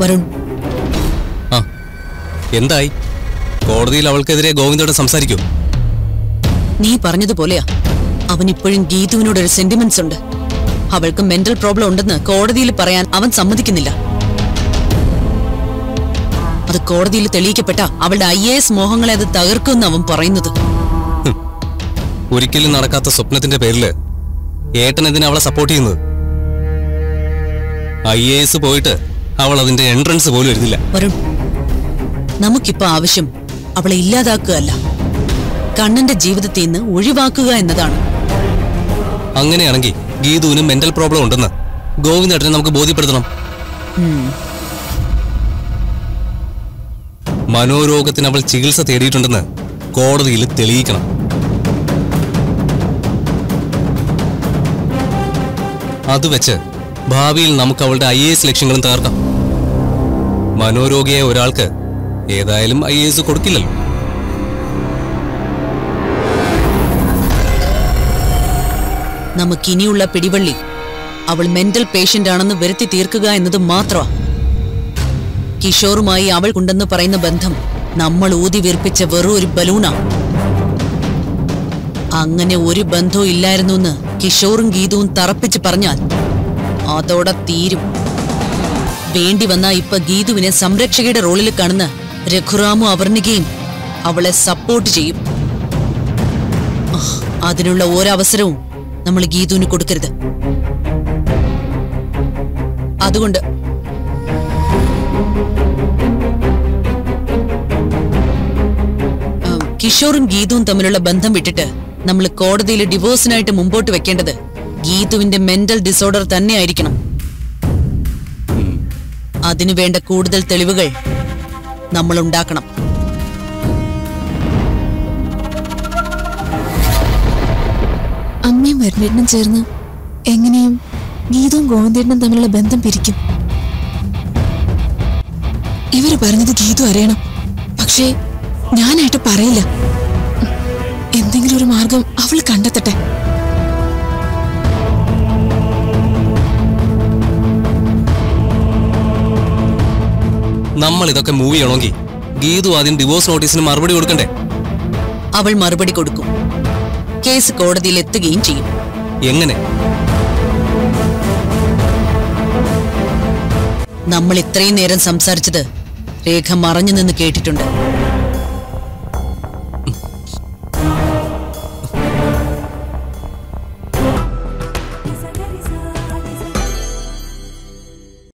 വരുൺ. ആ എന്തായി? കോടതിയിൽ അവൾക്കെതിരെ ഗോവിന്ദോട് സംസാരിക്കൂ. നീ പറഞ്ഞതുപോലെയാ അവൻ ഇപ്പോഴും ഗീതുവിനോട് ഒരു സെന്റിമെന്റ്സ് ഉണ്ട്. അവൾക്ക് മെന്റൽ പ്രോബ്ലം ഉണ്ടെന്ന് കോടതിയിൽ പറയാൻ അവൻ സമ്മതിക്കുന്നില്ല. അത് കോടതിയിൽ തെളിയിക്കപ്പെട്ട അവളുടെ ഐ എ എസ് മോഹങ്ങളെ അത് തകർക്കുമെന്ന് അവൻ പറയുന്നത്. ഒരിക്കലും നടക്കാത്ത സ്വപ്നത്തിന്റെ പേരിൽ ഏട്ടൻ എന്തിനാ അവളെ സപ്പോർട്ട് ചെയ്യുന്നത്? ഐ എ എസ് പോയിട്ട് അവൾ അതിന്റെ എൻട്രൻസ് പോലും എഴുതില്ല. വരുൺ നമുക്കിപ്പോ ആവശ്യം അവളെ ഇല്ലാതാക്കുകയല്ല. കണ്ണന്റെ ജീവിതത്തിൽ നിന്ന് ഒഴിവാക്കുക എന്നതാണ്. അങ്ങനെയാണെങ്കിൽ ഗീതുവിന് മെന്റൽ പ്രോബ്ലം ഉണ്ടെന്ന് ഗോവിന്ദേട്ടനെ നമുക്ക് ബോധ്യപ്പെടുത്തണം. മനോരോഗത്തിന് അവൾ ചികിത്സ തേടിയിട്ടുണ്ടെന്ന് കോടതിയിൽ തെളിയിക്കണം. അത് വെച്ച് ഭാവിയിൽ നമുക്ക് അവളുടെ ഐ എസ് ലക്ഷ്യങ്ങളും തകർക്കാം. മനോരോഗിയായ ഒരാൾക്ക് ഏതായാലും ഐ എസ് കൊടുക്കില്ലല്ലോ. നമുക്കിനിയുള്ള പിടിവള്ളി അവൾ മെന്റൽ പേഷ്യന്റ് ആണെന്ന് വരുത്തി തീർക്കുക എന്നത് മാത്രമാ. കിഷോറുമായി അവൾക്കുണ്ടെന്ന് പറയുന്ന ബന്ധം നമ്മൾ ഊതി വീർപ്പിച്ച വെറും ഒരു ബലൂണാ. അങ്ങനെ ഒരു ബന്ധവും ഇല്ലായിരുന്നു എന്ന് കിഷോറും ഗീതവും തറപ്പിച്ച് പറഞ്ഞാൽ അതോടെ തീരും. വേണ്ടി വന്ന ഇപ്പൊ ഗീതുവിനെ സംരക്ഷകയുടെ റോളിൽ കാണുന്ന രഘുറാമു അവർണികയും അവളെ സപ്പോർട്ട് ചെയ്യും. അതിനുള്ള ഒരവസരവും നമ്മൾ ഗീതുവിന് കൊടുക്കരുത്. അതുകൊണ്ട് കിഷോറും ഗീതുവും തമ്മിലുള്ള ബന്ധം വിട്ടിട്ട് നമ്മൾ കോടതിയിൽ ഡിവോഴ്സിനായിട്ട് മുമ്പോട്ട് വെക്കേണ്ടത് ഗീതുവിന്റെ മെന്റൽ ഡിസോർഡർ തന്നെയായിരിക്കണം. അതിനു വേണ്ട കൂടുതൽ തെളിവുകൾ നമ്മൾ ഉണ്ടാക്കണം. അമ്മയും വരുണേട്ടനും ചേർന്ന് എങ്ങനെയും ഗീതവും ഗോവിന്ദേട്ടനും തമ്മിലുള്ള ബന്ധം പിരിക്കും. ഇവർ പറഞ്ഞത് ഗീതു അറിയണം. പക്ഷേ ഞാനായിട്ട് പറയില്ല. എന്തെങ്കിലും ഒരു മാർഗം അവൾ കണ്ടെത്തട്ടെ. നമ്മൾ ഇതൊക്കെ മൂവ് ചെയ്യണമെങ്കിൽ ഗീതു ആദ്യം ഡിവോഴ്സ് നോട്ടീസിന് മറുപടി കൊടുക്കണ്ടേ? അവൾ മറുപടി കൊടുക്കും. കേസ് കോടതിയിൽ എത്തുകയും ചെയ്യും. എങ്ങനെ? നമ്മൾ ഇത്രയും നേരം സംസാരിച്ചത് രേഖ മറഞ്ഞു നിന്ന് കേട്ടിട്ടുണ്ട്.